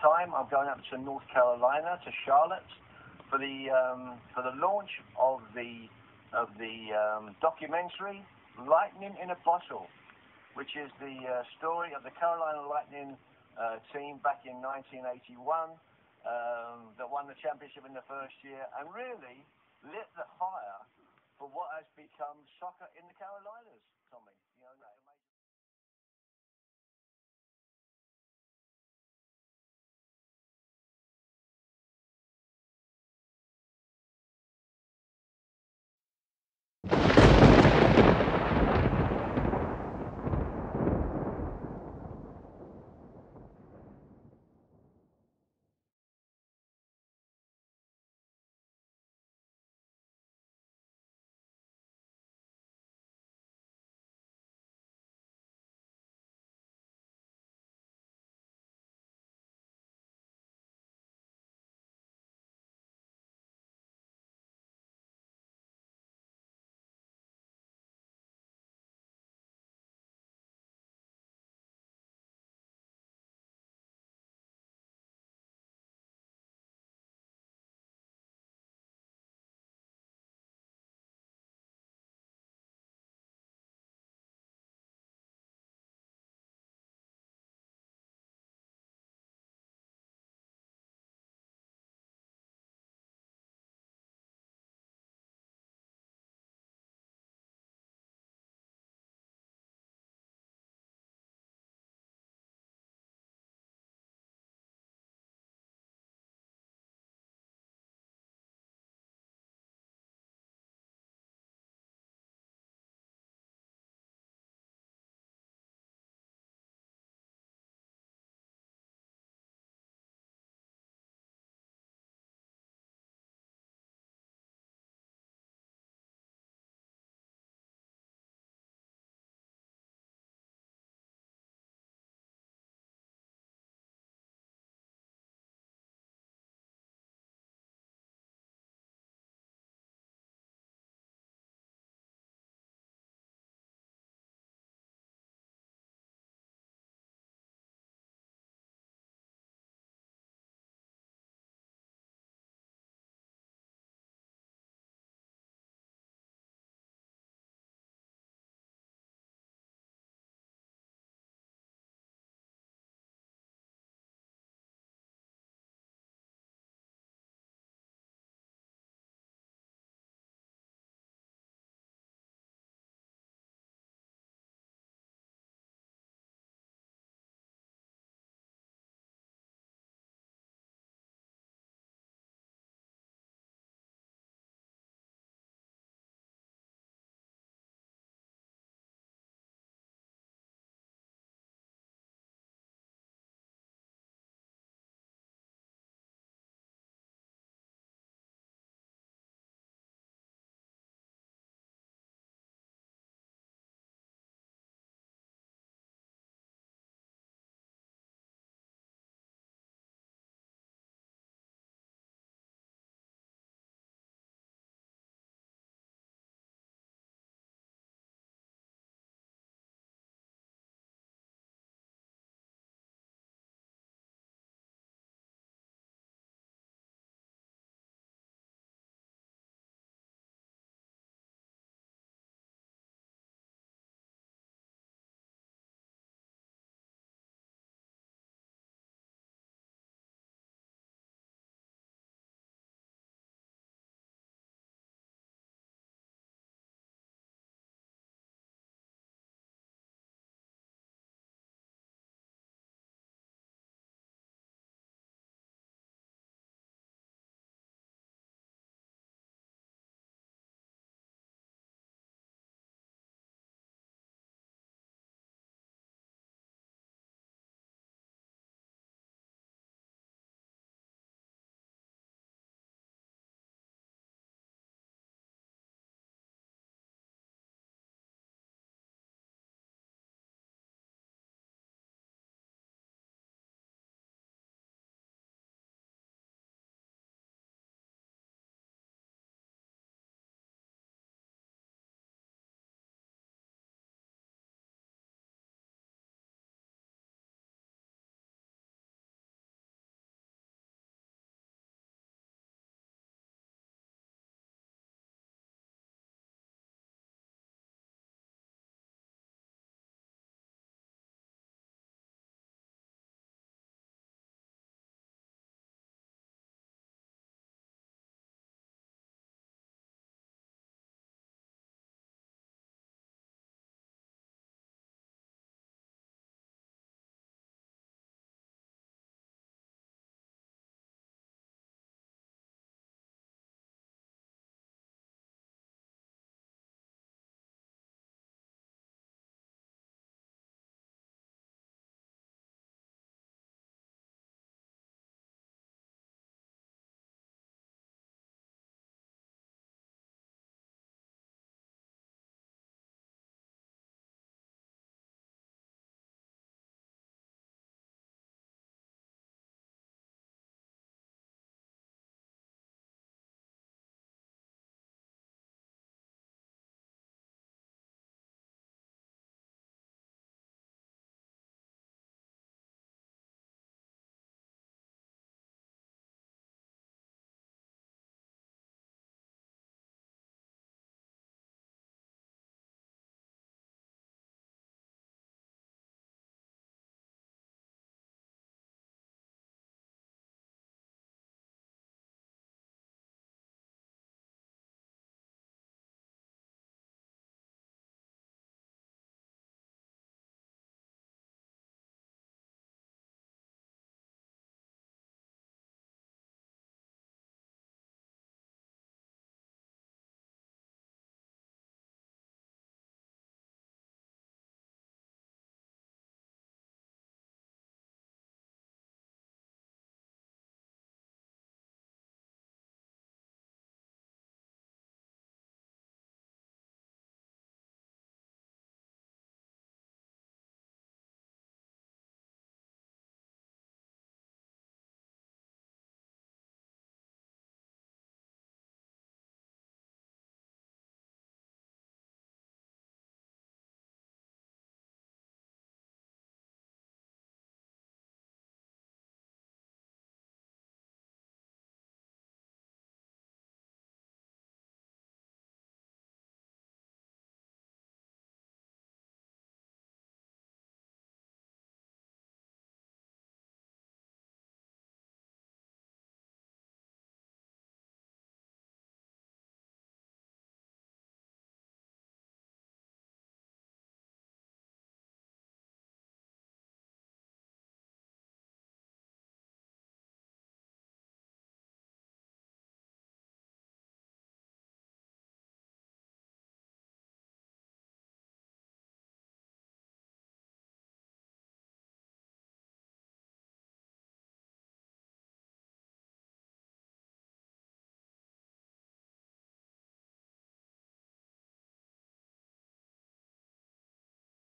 time, I'm going up to North Carolina, to Charlotte, for the um, for the launch of the of the um, documentary Lightning in a Bottle, which is the uh, story of the Carolina Lightning uh, team back in 1981 um, that won the championship in the first year and really lit the fire for what has become soccer in the Carolinas, Tommy.